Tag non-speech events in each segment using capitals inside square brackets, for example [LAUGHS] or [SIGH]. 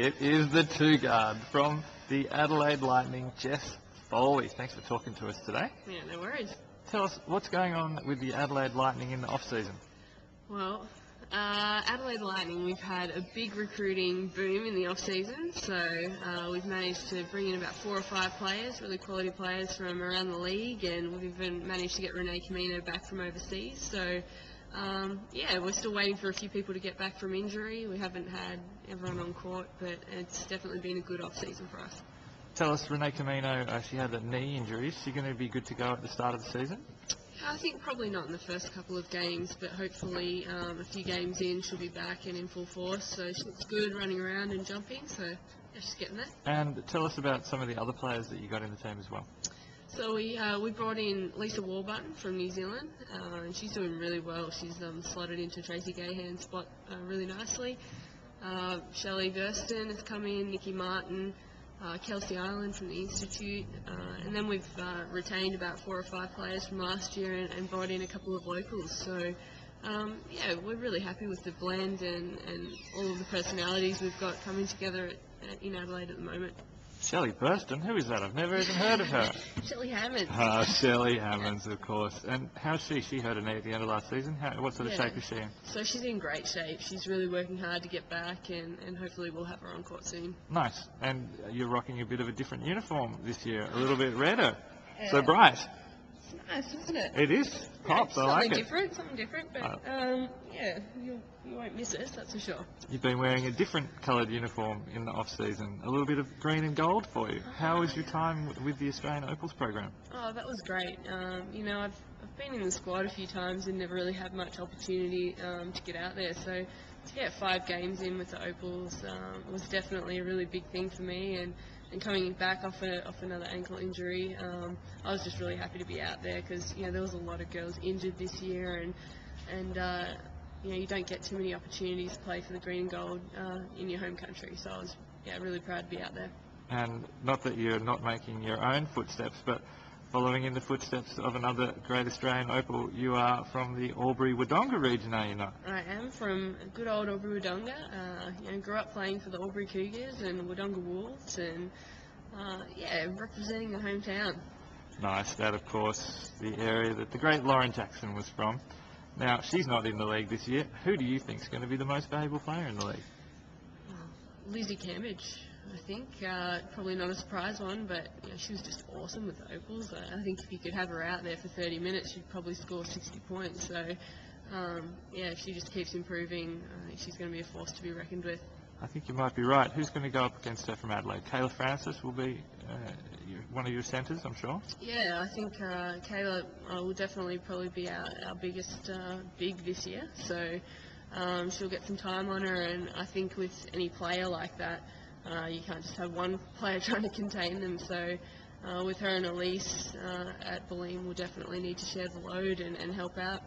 It is the two guard from the Adelaide Lightning, Jess Foley. Thanks for talking to us today. Yeah, no worries. Tell us what's going on with the Adelaide Lightning in the off season. Well, uh, Adelaide Lightning, we've had a big recruiting boom in the off season, so uh, we've managed to bring in about four or five players, really quality players from around the league, and we've even managed to get Renae Camino back from overseas. So. Um, yeah, we're still waiting for a few people to get back from injury. We haven't had everyone on court, but it's definitely been a good off season for us. Tell us, Renae Camino, uh, she had a knee injury. Is she going to be good to go at the start of the season? I think probably not in the first couple of games, but hopefully um, a few games in she'll be back and in full force. So she looks good running around and jumping, so yeah, she's getting there. And tell us about some of the other players that you got in the team as well. So we uh, we brought in Lisa Wallbutton from New Zealand, uh, and she's doing really well. She's um, slotted into Tracy Gahan's spot uh, really nicely. Uh, Shelley Burston has come in, Nikki Martin, uh, Kelsey Island from the Institute, uh, and then we've retained about four or five players from last year and, and brought in a couple of locals. So, um, yeah, we're really happy with the blend and, and all of the personalities we've got coming together at, at, in Adelaide at the moment. Shelley Burston, who is that? I've never even heard of her. [LAUGHS] Shelley Hammonds. Ah, [LAUGHS] Shelley Hammonds, of course. And how's she? She hurt her knee at the end of last season. How, what sort of shape is she in? So she's in great shape. She's really working hard to get back, and, and hopefully we'll have her on court soon. Nice. And you're rocking a bit of a different uniform this year, a little bit redder. So bright. It's nice, isn't it? It is. Pops, I something like it. Something different, something different, but Uh, um, yeah, won't miss us, that's for sure. You've been wearing a different coloured uniform in the off season, a little bit of green and gold for you. How was your time with the Australian Opals program? Oh, that was great. Um, you know, I've, I've been in the squad a few times and never really had much opportunity um, to get out there. So to get five games in with the Opals um, was definitely a really big thing for me. And, and coming back off, a, off another ankle injury, um, I was just really happy to be out there because you know there was a lot of girls injured this year, and and uh, you know you don't get too many opportunities to play for the green and gold uh, in your home country. So I was yeah really proud to be out there. And not that you're not making your own footsteps, but following in the footsteps of another great Australian Opal, you are from the Albury-Wodonga region, are you not? I am from good old Albury Wodonga. Uh, you know, grew up playing for the Albury Cougars and Wodonga Wolves, and uh, yeah, representing the hometown. Nice. That, of course, the area that the great Lauren Jackson was from. Now, she's not in the league this year. Who do you think is going to be the most valuable player in the league? Lizzie Cambage, I think. Uh, probably not a surprise one, but you know, she was just awesome with the Opals. I I think if you could have her out there for 30 minutes, she'd probably score 60 points. So, um, yeah, if she just keeps improving, I think she's going to be a force to be reckoned with. I think you might be right. Who's going to go up against her from Adelaide? Kayla Francis will be uh, one of your centres, I'm sure. Yeah, I think uh, Kayla uh, will definitely probably be our, our biggest uh, big this year. So um, she'll get some time on her, and I think with any player like that, uh, you can't just have one [LAUGHS] player trying to contain them. So uh, with her and Elise uh, at Boleyn, we'll definitely need to share the load and, and help out.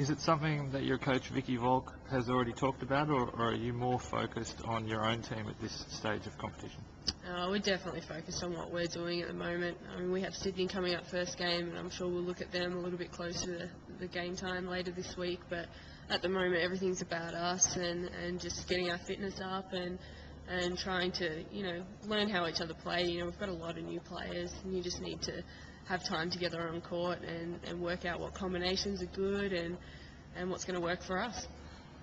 Is it something that your coach Vicky Volk has already talked about, or, or are you more focused on your own team at this stage of competition? Uh, we're definitely focused on what we're doing at the moment. I mean, we have Sydney coming up first game, and I'm sure we'll look at them a little bit closer to the game time later this week. But at the moment, everything's about us and, and just getting our fitness up and and trying to you know learn how each other play. You know, we've got a lot of new players, and you just need to have time together on court and, and work out what combinations are good and and what's going to work for us.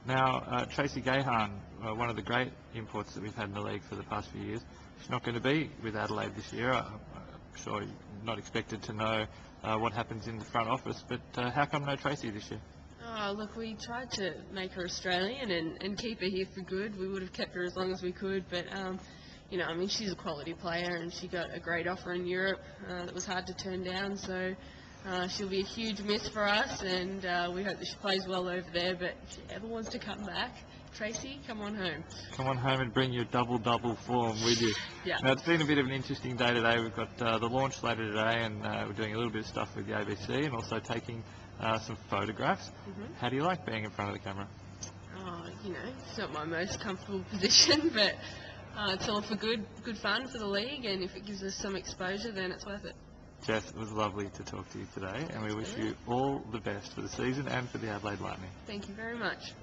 Now, uh, Tracy Gahan, uh, one of the great imports that we've had in the league for the past few years, she's not going to be with Adelaide this year. I, I'm sure you're not expected to know uh, what happens in the front office, but uh, how come no Tracy this year? Oh, look, we tried to make her Australian and, and keep her here for good. We would have kept her as long as we could, but, um, you know, I mean, she's a quality player and she got a great offer in Europe uh, that was hard to turn down, so uh, she'll be a huge miss for us and uh, we hope that she plays well over there, but if she ever wants to come back, Tracy, come on home. Come on home and bring your double-double form with you. Yeah. Now, it's been a bit of an interesting day today. We've got uh, the launch later today, and uh, we're doing a little bit of stuff with the ABC and also taking uh, some photographs. Mhm. How do you like being in front of the camera? Oh, you know, it's not my most comfortable [LAUGHS] position, but uh, it's all for good, good fun for the league, and if it gives us some exposure, then it's worth it. Jess, it was lovely to talk to you today, and we wish you all the best for the season and for the Adelaide Lightning. Thank you very much.